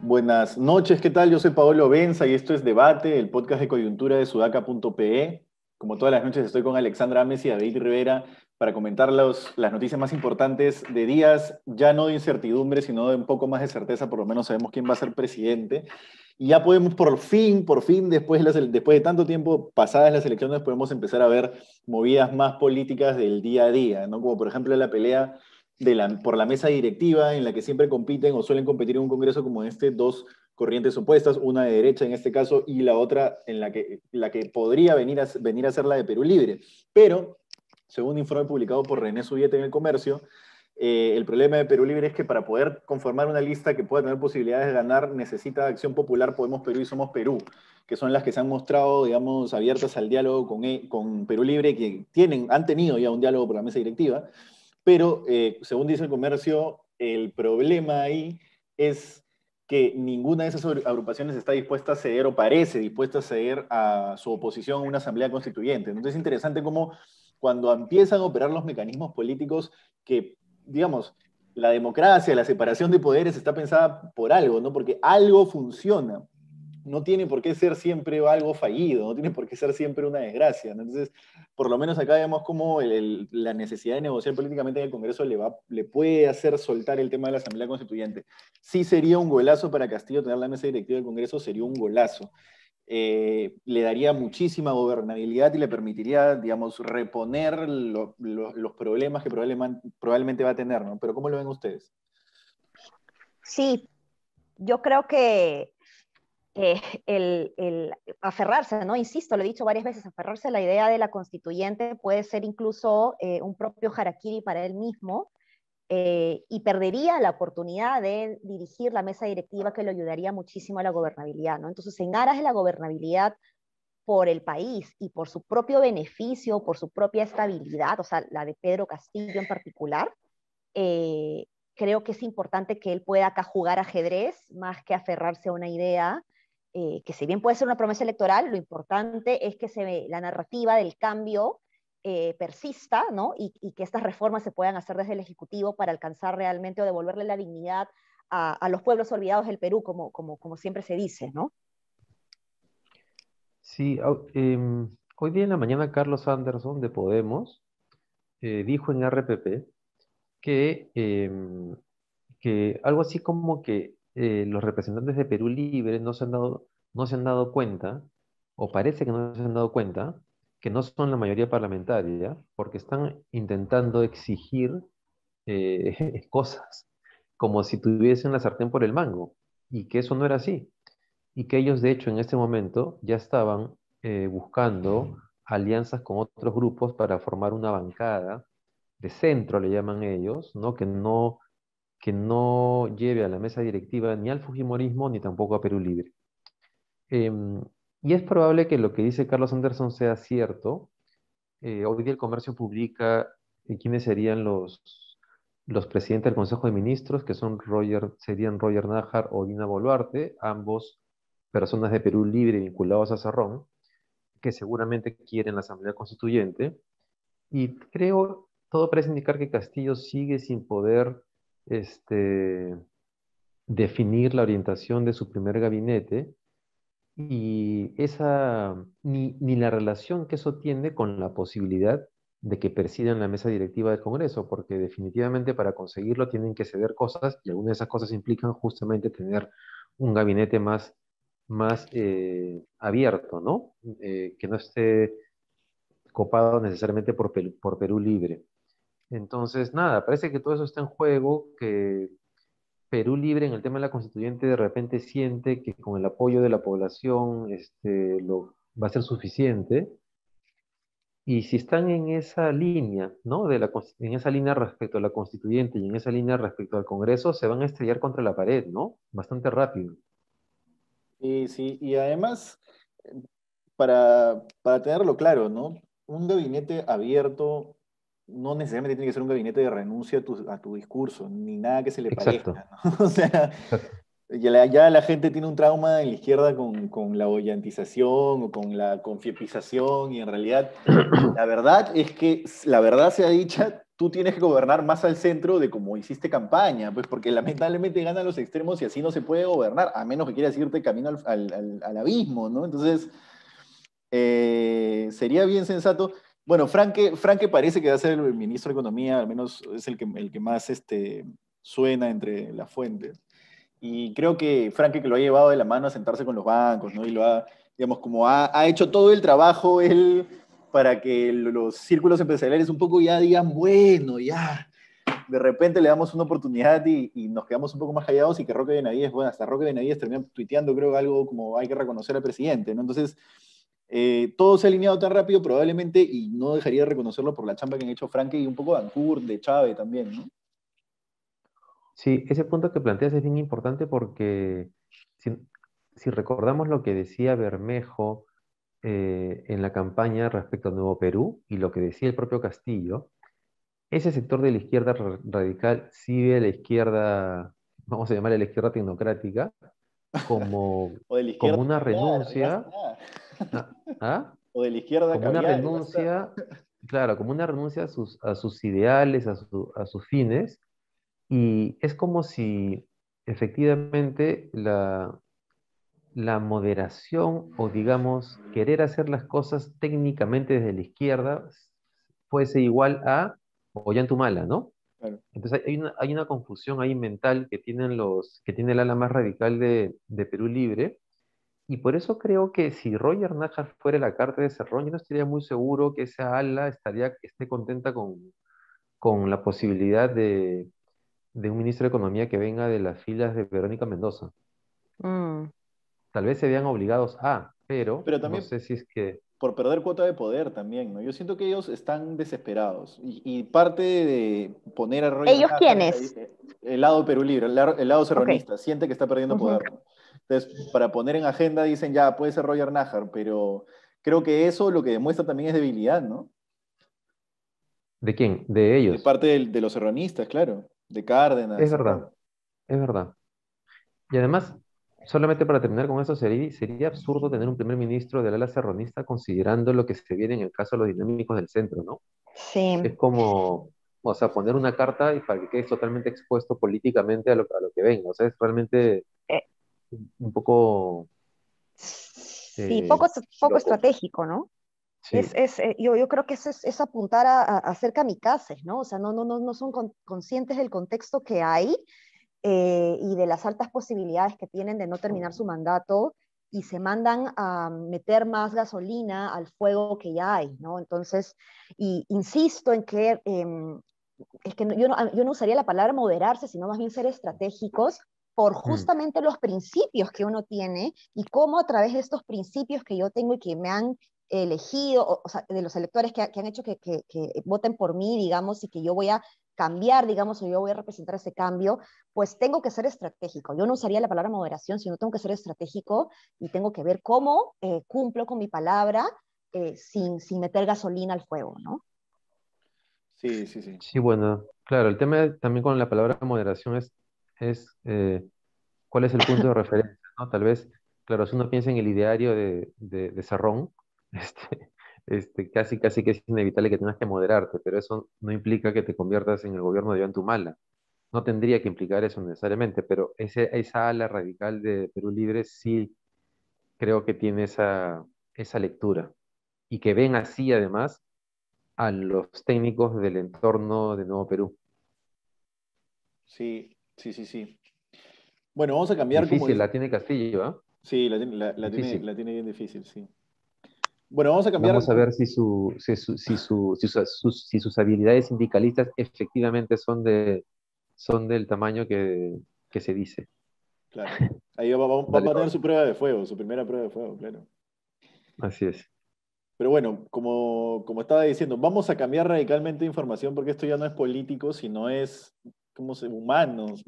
Buenas noches, ¿qué tal? Yo soy Paolo Benza y esto es Debate, el podcast de coyuntura de sudaca.pe. Como todas las noches estoy con Alexandra Ames y David Rivera para comentar las noticias más importantes de días, ya no de incertidumbre, sino de un poco más de certeza, por lo menos sabemos quién va a ser presidente. Y ya podemos por fin, por fin, después de, después de tanto tiempo pasadas las elecciones, podemos empezar a ver movidas más políticas del día a día, ¿no? Como por ejemplo la pelea de la, por la mesa directiva en la que siempre compiten o suelen competir en un congreso como este dos corrientes opuestas, una de derecha en este caso y la otra en la que, la que podría venir a, venir a ser la de Perú Libre. Pero, según un informe publicado por René Subiete en El Comercio, eh, el problema de Perú Libre es que para poder conformar una lista que pueda tener posibilidades de ganar, necesita Acción Popular, Podemos Perú y Somos Perú, que son las que se han mostrado, digamos, abiertas al diálogo con, e, con Perú Libre, que tienen, han tenido ya un diálogo por la mesa directiva, pero eh, según dice el comercio, el problema ahí es que ninguna de esas agrupaciones está dispuesta a ceder o parece dispuesta a ceder a su oposición a una asamblea constituyente. Entonces es interesante cómo cuando empiezan a operar los mecanismos políticos que, digamos, la democracia, la separación de poderes está pensada por algo, ¿no? Porque algo funciona no tiene por qué ser siempre algo fallido, no tiene por qué ser siempre una desgracia. Entonces, por lo menos acá vemos cómo la necesidad de negociar políticamente en el Congreso le, va, le puede hacer soltar el tema de la Asamblea Constituyente. Sí sería un golazo para Castillo tener la mesa directiva del Congreso, sería un golazo. Eh, le daría muchísima gobernabilidad y le permitiría, digamos, reponer los problemas que probablemente, va a tener, ¿no? Pero ¿cómo lo ven ustedes? Sí, yo creo que el, aferrarse, ¿no? Insisto, lo he dicho varias veces, aferrarse a la idea de la constituyente puede ser incluso eh, un propio harakiri para él mismo eh, y perdería la oportunidad de dirigir la mesa directiva que le ayudaría muchísimo a la gobernabilidad, ¿no? Entonces, en aras de la gobernabilidad por el país y por su propio beneficio, por su propia estabilidad, o sea, la de Pedro Castillo en particular, creo que es importante que él pueda acá jugar ajedrez más que aferrarse a una idea eh, que si bien puede ser una promesa electoral, lo importante es que se, la narrativa del cambio eh, persista, ¿no? Y, que estas reformas se puedan hacer desde el Ejecutivo para alcanzar realmente o devolverle la dignidad a, los pueblos olvidados del Perú, como, siempre se dice, ¿no? Sí, em, hoy día en la mañana Carlos Anderson de Podemos eh, dijo en RPP que, em, que algo así como que eh, los representantes de Perú Libre no se, han dado, no se han dado cuenta, o parece que no se han dado cuenta, que no son la mayoría parlamentaria, porque están intentando exigir eh, cosas como si tuviesen la sartén por el mango, y que eso no era así. Y que ellos, de hecho, en este momento ya estaban eh, buscando alianzas con otros grupos para formar una bancada de centro, le llaman ellos, ¿no? que no que no lleve a la mesa directiva ni al Fujimorismo ni tampoco a Perú Libre. Em, y es probable que lo que dice Carlos Anderson sea cierto. Eh, hoy día el comercio publica eh, quiénes serían los, presidentes del Consejo de Ministros, que son serían Roger Najar o Dina Boluarte, ambos personas de Perú Libre vinculados a Cerrón, que seguramente quieren la Asamblea Constituyente. Y creo, todo parece indicar que Castillo sigue sin poder este, definir la orientación de su primer gabinete y esa, ni, la relación que eso tiene con la posibilidad de que presidan la mesa directiva del Congreso, porque definitivamente para conseguirlo tienen que ceder cosas y algunas de esas cosas implican justamente tener un gabinete más, más eh, abierto, ¿no? Eh, que no esté copado necesariamente por, por Perú Libre. Entonces, nada, parece que todo eso está en juego, que Perú Libre en el tema de la constituyente de repente siente que con el apoyo de la población este, lo, va a ser suficiente. Y si están en esa línea, ¿no? De la, en esa línea respecto a la constituyente y en esa línea respecto al Congreso, se van a estrellar contra la pared, ¿no? Bastante rápido. Y sí, y además, para, para tenerlo claro, ¿no? Un gabinete abierto no necesariamente tiene que ser un gabinete de renuncia a tu, discurso, ni nada que se le parezca. o sea, ya la, ya la gente tiene un trauma en la izquierda con, con la bollantización o con la confiepización y en realidad la verdad es que, la verdad sea dicha, tú tienes que gobernar más al centro de como hiciste campaña, pues porque lamentablemente ganan los extremos y así no se puede gobernar, a menos que quieras irte camino al, al, al abismo, ¿no? Entonces, eh, sería bien sensato. Bueno, Franke, Franke parece que va a ser el ministro de Economía, al menos es el que, el que más este, suena entre las fuentes. Y creo que Franke que lo ha llevado de la mano a sentarse con los bancos, ¿no? Y lo ha, digamos, como ha, ha hecho todo el trabajo él para que los círculos empresariales un poco ya digan, bueno, ya, de repente le damos una oportunidad y, y nos quedamos un poco más callados y que Roque Benavides, bueno, hasta Roque Benavides termina tuiteando, creo, algo como hay que reconocer al presidente, ¿no? Entonces, eh, todo se ha alineado tan rápido probablemente y no dejaría de reconocerlo por la chamba que han hecho Franke y un poco de de Chávez también, ¿no? Sí, ese punto que planteas es bien importante porque si, si recordamos lo que decía Bermejo eh, en la campaña respecto a Nuevo Perú y lo que decía el propio Castillo, ese sector de la izquierda radical sí ve a la izquierda, vamos a llamar a la izquierda tecnocrática, como, como una renuncia. ¿Ah? O de la izquierda como una renuncia, claro, como una renuncia a sus, a sus ideales, a, su, a sus fines, y es como si efectivamente la, la moderación o digamos querer hacer las cosas técnicamente desde la izquierda fuese igual a Ollantumala, ¿no? Entonces hay una, hay una, confusión ahí mental que tienen los, que tiene el ala más radical de, de, Perú Libre, y por eso creo que si Roger Najar fuera la carta de Cerrón, yo no estaría muy seguro que esa ala estaría, esté contenta con, con la posibilidad de, de, un ministro de Economía que venga de las filas de Verónica Mendoza. Mm tal vez se vean obligados a, pero, pero también no sé si es que... Por perder cuota de poder también, ¿no? Yo siento que ellos están desesperados y, parte de poner a Roy ¿Ellos quiénes? El lado Perú Libre, el, lado serronista, siente que está perdiendo poder. Entonces, para poner en agenda dicen, ya, puede ser Roger Najar, pero creo que eso lo que demuestra también es debilidad, ¿no? ¿De quién? De ellos. De parte de, de los serronistas, claro. De Cárdenas. Es verdad, es verdad. Y además, solamente para terminar con eso, sería, sería absurdo tener un primer ministro del ala serronista considerando lo que se viene en el caso de los dinámicos del centro, ¿no? Sí. Es como, o sea, poner una carta y para que quede totalmente expuesto políticamente a lo, a lo que venga. O sea, es realmente. Un poco... Sí, poco, poco estratégico, ¿no? Es, es, eh, yo, yo creo que es, es apuntar a, a, hacer kamikazes, ¿no? O sea, no, no, no, no son conscientes del contexto que hay eh, y de las altas posibilidades que tienen de no terminar su mandato y se mandan a meter más gasolina al fuego que ya hay, ¿no? Entonces, y insisto en que, em, es que yo, no, yo no usaría la palabra moderarse, sino más bien ser estratégicos por mm. justamente los principios que uno tiene y cómo a través de estos principios que yo tengo y que me han elegido, o, sea, de los electores que, que han hecho que, que, que, voten por mí, digamos, y que yo voy a cambiar, digamos, o yo voy a representar ese cambio, pues tengo que ser estratégico. Yo no usaría la palabra moderación, sino tengo que ser estratégico y tengo que ver cómo eh, cumplo con mi palabra eh, sin, sin meter gasolina al fuego, ¿no? Sí, sí, sí. Sí, bueno, claro, el tema también con la palabra moderación es, es eh, cuál es el punto de referencia, ¿no? Tal vez, claro, si uno piensa en el ideario de, de, Sarrón, este, este, casi, casi que es inevitable que tengas que moderarte, pero eso no implica que te conviertas en el gobierno de Mala. No tendría que implicar eso necesariamente, pero ese, esa ala radical de Perú Libre sí creo que tiene esa, esa lectura y que ven así además a los técnicos del entorno de Nuevo Perú. Sí, sí, sí, sí. Bueno, vamos a cambiar. Difícil, la tiene Castillo, ¿ah? Sí, la, la, tiene, la tiene bien difícil, sí. Bueno, vamos a cambiar. Vamos a ver si, su, si, su, si, su, si, sus, si, sus, habilidades sindicalistas efectivamente son, de, son del tamaño que, que se dice. Claro. Ahí va, va, va a tener su prueba de fuego, su primera prueba de fuego, claro. Así es. Pero bueno, como, como estaba diciendo, vamos a cambiar radicalmente de información porque esto ya no es político, sino es como humanos,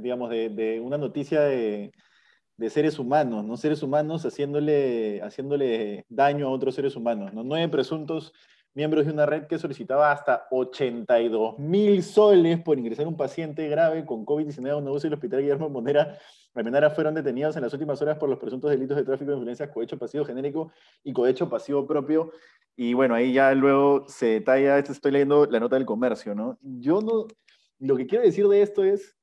digamos, de, de una noticia de, de seres humanos, ¿no? Seres humanos haciéndole, haciéndole daño a otros seres humanos, ¿no? Nueve presuntos miembros de una red que solicitaba hasta 82 mil soles por ingresar un paciente grave con COVID-19 a una UCI del Hospital Guillermo Monera. Almenara fueron detenidos en las últimas horas por los presuntos delitos de tráfico de influencias, cohecho pasivo genérico y cohecho pasivo propio. Y bueno, ahí ya luego se detalla, estoy leyendo la nota del comercio, ¿no? Yo no, lo que quiero decir de esto es,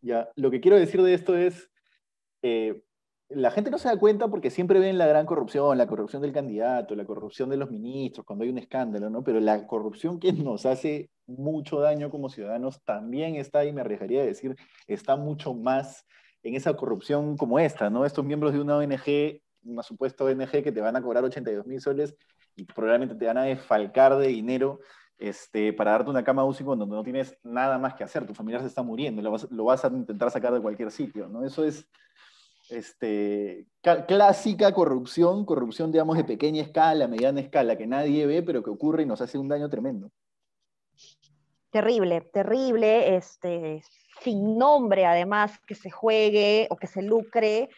ya, lo que quiero decir de esto es, eh, la gente no se da cuenta porque siempre ven la gran corrupción, la corrupción del candidato, la corrupción de los ministros, cuando hay un escándalo, ¿no? Pero la corrupción que nos hace mucho daño como ciudadanos también está, y me arriesgaría a decir, está mucho más en esa corrupción como esta, ¿no? Estos miembros de una ONG, una supuesta ONG que te van a cobrar 82 mil soles y probablemente te van a desfalcar de dinero este, para darte una cama UCI cuando no tienes nada más que hacer, tu familiar se está muriendo, lo vas, lo vas a intentar sacar de cualquier sitio, ¿no? Eso es este, clásica corrupción, corrupción, digamos, de pequeña escala, mediana escala, que nadie ve, pero que ocurre y nos hace un daño tremendo. Terrible, terrible, este, sin nombre además, que se juegue o que se lucre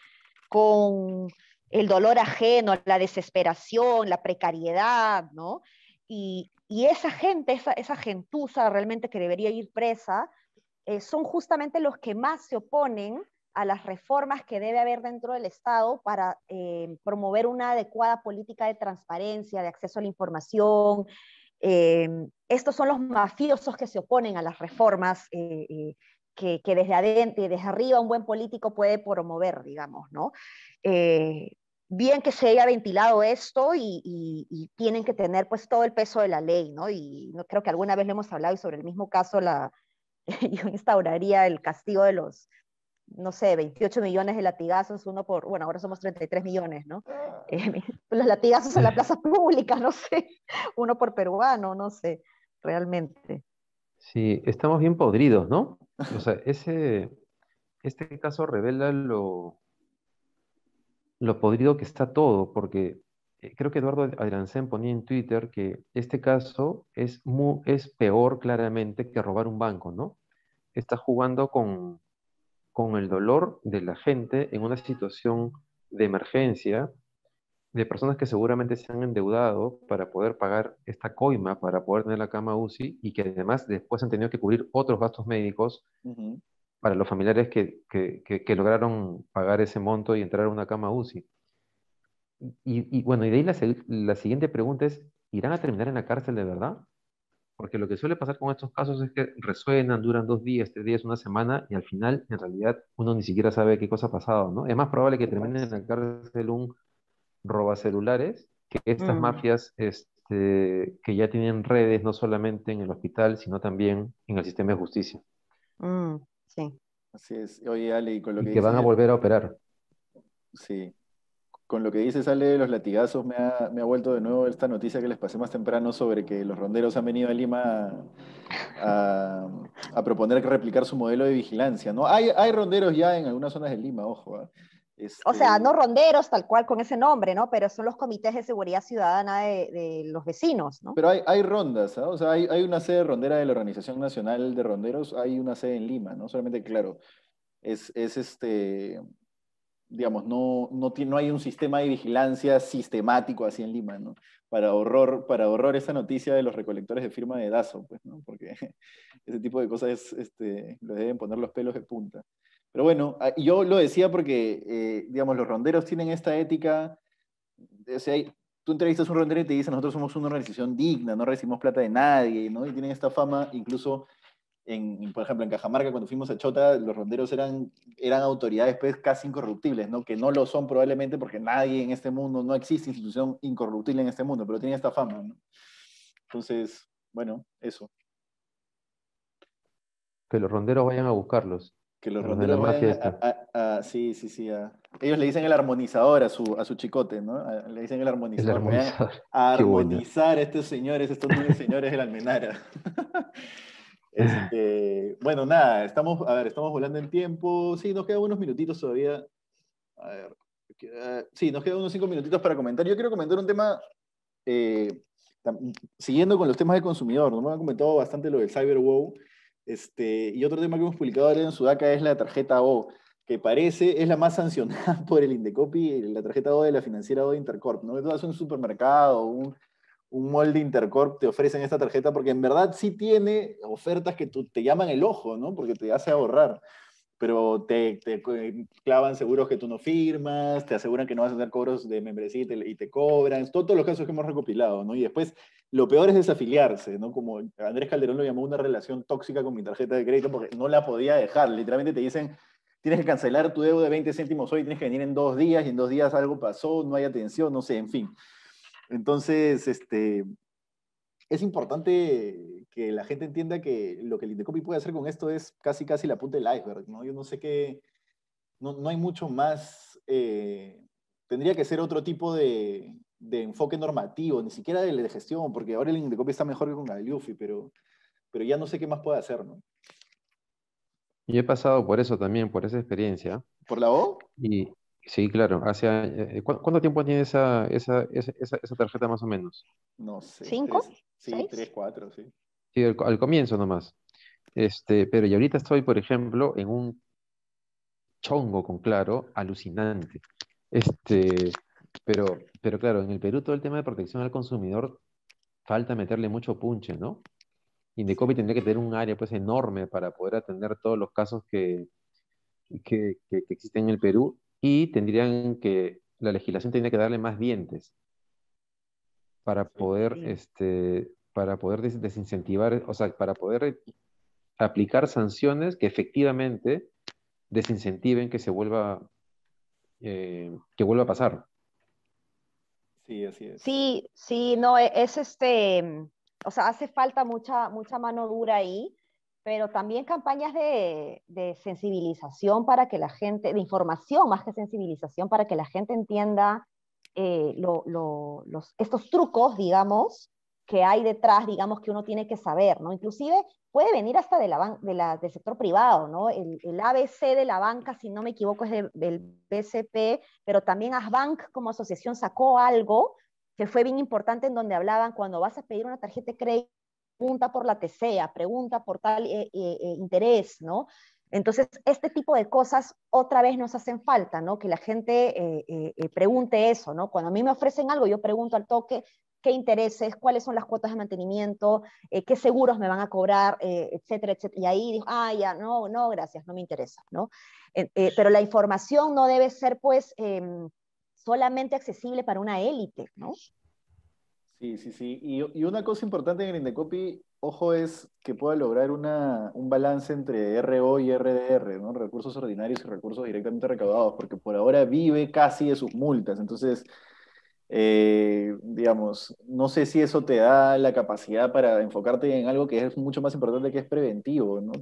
con el dolor ajeno, la desesperación, la precariedad, ¿no? Y, esa gente, esa, gentuza realmente que debería ir presa, eh, son justamente los que más se oponen a las reformas que debe haber dentro del Estado para eh, promover una adecuada política de transparencia, de acceso a la información. Eh, estos son los mafiosos que se oponen a las reformas eh, que, desde adentro y desde arriba un buen político puede promover, digamos, ¿no? Bien que se haya ventilado esto y, tienen que tener pues todo el peso de la ley, ¿no? Y no, creo que alguna vez le hemos hablado y sobre el mismo caso la, yo instauraría el castigo de los, no sé, 28 millones de latigazos, uno por, bueno, ahora somos 33 millones, ¿no? Ah. Eh, los latigazos en la plaza pública, no sé, uno por peruano, no sé, realmente. Sí, estamos bien podridos, ¿no? O sea, ese, este caso revela lo, lo podrido que está todo, porque eh, creo que Eduardo Adriancén ponía en Twitter que este caso es, es peor claramente que robar un banco, ¿no? Está jugando con, con el dolor de la gente en una situación de emergencia, de personas que seguramente se han endeudado para poder pagar esta coima, para poder tener la cama UCI y que además después han tenido que cubrir otros gastos médicos para los familiares que, que, lograron pagar ese monto y entrar a una cama UCI. Y, bueno, y de ahí la, la siguiente pregunta es, ¿irán a terminar en la cárcel de verdad? Porque lo que suele pasar con estos casos es que resuenan, duran dos días, tres días, una semana, y al final, en realidad, uno ni siquiera sabe qué cosa ha pasado, ¿no? Es más probable que termine en la cárcel un robacelulares que estas mm. mafias este, que ya tienen redes no solamente en el hospital, sino también en el sistema de justicia. Mm, sí. Así es. Oye, Ale, y con lo que... que van a volver a operar. Sí, con lo que dice sale de los latigazos, me ha, vuelto de nuevo esta noticia que les pasé más temprano sobre que los ronderos han venido a Lima a, proponer que replicar su modelo de vigilancia. ¿no? Hay, hay ronderos ya en algunas zonas de Lima, ojo. O sea, este no ronderos tal cual con ese nombre, ¿no? Pero son los comités de seguridad ciudadana de, los vecinos, ¿no? Pero hay, hay rondas, ¿ah? O sea, hay, hay, una sede rondera de la Organización Nacional de Ronderos, hay una sede en Lima, ¿no? Solamente, claro, es, es este digamos, no, no, no hay un sistema de vigilancia sistemático así en Lima, ¿no? Para horror, para horror esa noticia de los recolectores de firma de DASO, pues, ¿no? Porque ese tipo de cosas este, lo deben poner los pelos de punta. Pero bueno, ah, yo lo decía porque, eh, digamos, los ronderos tienen esta ética, o tú entrevistas a un rondero y te dice, nosotros somos una organización digna, no recibimos plata de nadie, ¿no? Y tienen esta fama, incluso por ejemplo, en Cajamarca, cuando fuimos a Chota, los ronderos eran, eran autoridades pues, casi incorruptibles, ¿no? que no lo son probablemente porque nadie en este mundo, no existe institución incorruptible en este mundo, pero tiene esta fama. ¿no? Entonces, bueno, eso. Que los ronderos vayan a buscarlos. Que los ronderos vayan a, Sí, sí, sí. ellos le dicen el armonizador a su, a su chicote, ¿no? le dicen el armonizador. El armonizador. A armonizar a estos señores, estos nueve señores de la Almenara. Este, bueno, nada, estamos, a ver, estamos volando en tiempo. Sí, nos quedan unos minutitos todavía. A ver, sí, nos quedan unos cinco minutitos para comentar. Yo quiero comentar un tema, eh, siguiendo con los temas de consumidor, ¿no? Me han comentado bastante lo del CyberWow. Este, y otro tema que hemos publicado ahora en Sudaca es la tarjeta O, que parece es la más sancionada por el Indecopi, la tarjeta O de la financiera O de Intercorp, ¿no? Esto es un supermercado, un un molde Intercorp te ofrecen esta tarjeta, porque en verdad sí tiene ofertas que te llaman el ojo, ¿no? Porque te hace ahorrar pero te, te, clavan seguros que tú no firmas, te aseguran que no vas a tener cobros de membresía y te, cobran, todos los casos que hemos recopilado, ¿no? Y después, lo peor es desafiliarse, ¿no? Como Andrés Calderón lo llamó una relación tóxica con mi tarjeta de crédito porque no la podía dejar, literalmente te dicen, tienes que cancelar tu deuda de 20 céntimos hoy, tienes que venir en dos días y en dos días algo pasó, no hay atención, no sé, en fin. Entonces, este, es importante que la gente entienda que lo que el Indecopi puede hacer con esto es casi casi la punta del iceberg, ¿no? Yo no sé qué, no, no hay mucho más, eh, tendría que ser otro tipo de, de, enfoque normativo, ni siquiera de, de, gestión, porque ahora el Indecopi está mejor que con Gagliuffi, pero, pero ya no sé qué más puede hacer, ¿no? Yo he pasado por eso también, por esa experiencia. ¿Por la O? Y, Sí, claro. Hace, eh, ¿Cuánto tiempo tiene esa, esa, esa, esa, tarjeta más o menos? No sé. ¿Cinco? sí, tres, cuatro, sí. Sí, al, comienzo nomás. Este, pero y ahorita estoy, por ejemplo, en un chongo con claro, alucinante. Este, pero, pero claro, en el Perú todo el tema de protección al consumidor falta meterle mucho punche, ¿no? Indecopi tendría que tener un área pues enorme para poder atender todos los casos que, que, que, que existen en el Perú y tendrían que, la legislación tendría que darle más dientes para poder, este, para poder desincentivar, o sea, para poder aplicar sanciones que efectivamente desincentiven que se vuelva, eh, que vuelva a pasar. Sí, así es. Sí, sí, no, e, es este, o sea, hace falta mucha, mucha mano dura ahí pero también campañas de, sensibilización para que la gente, de información más que sensibilización, para que la gente entienda eh, los, estos trucos, digamos, que hay detrás, digamos, que uno tiene que saber, ¿no? Inclusive puede venir hasta de la, de la, del sector privado, ¿no? El, ABC de la banca, si no me equivoco, es del BCP, pero también Asbank como asociación sacó algo que fue bien importante en donde hablaban cuando vas a pedir una tarjeta de crédito pregunta por la TCEA, pregunta por tal eh, eh, eh, interés, ¿no? Entonces, este tipo de cosas otra vez nos hacen falta, ¿no? Que la gente pregunte eso, ¿no? Cuando a mí me ofrecen algo, yo pregunto al toque qué intereses, cuáles son las cuotas de mantenimiento, qué seguros me van a cobrar, etcétera, etcétera. Y ahí digo, ah, ya, no, no, gracias, no me interesa, ¿no? pero la información no debe ser, pues, em, solamente accesible para una élite, ¿no? Sí, sí, sí. Y, y, una cosa importante en el Indecopi, ojo, es que pueda lograr una, un balance entre RO y RDR, ¿no? Recursos ordinarios y recursos directamente recaudados, porque por ahora vive casi de sus multas. Entonces, eh, digamos, no sé si eso te da la capacidad para enfocarte en algo que es mucho más importante, que es preventivo, ¿no?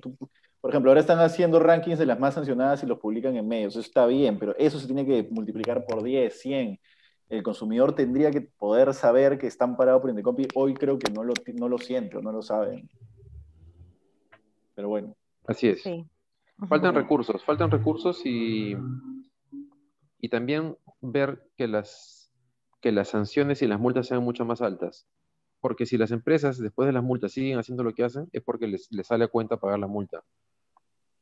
por ejemplo, ahora están haciendo rankings de las más sancionadas y los publican en medios. Eso está bien, pero eso se tiene que multiplicar por 10, 100 el consumidor tendría que poder saber que están parados por Indecopi. Hoy creo que no lo, no lo siento, no lo saben. Pero bueno. Así es. Faltan recursos, faltan recursos y, y también ver que las, que las sanciones y las multas sean mucho más altas. Porque si las empresas después de las multas siguen haciendo lo que hacen, es porque les, sale a cuenta pagar la multa.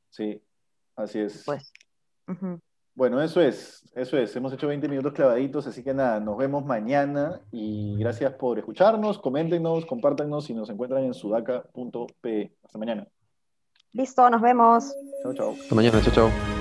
Sí, así es. Pues. Bueno, eso es, eso es. Hemos hecho 20 minutos clavaditos, así que nada, nos vemos mañana y gracias por escucharnos, coméntenos, compártanos y nos encuentran en sudaca.pe. Hasta mañana. Listo, nos vemos. Chao, chao. Hasta mañana, chao, chao.